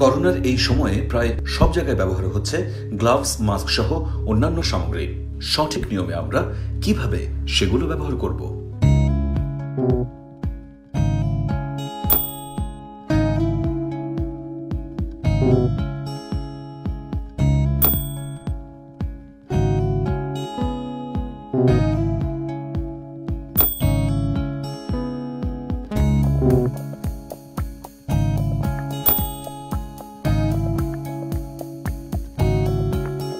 করোনার এই সময়ে প্রায় সব জায়গায় ব্যবহার হচ্ছে গ্লাভস, মাস্ক সহ অন্যান্য সামগ্রী। সঠিক নিয়মে আমরা কীভাবে সেগুলো ব্যবহার করব?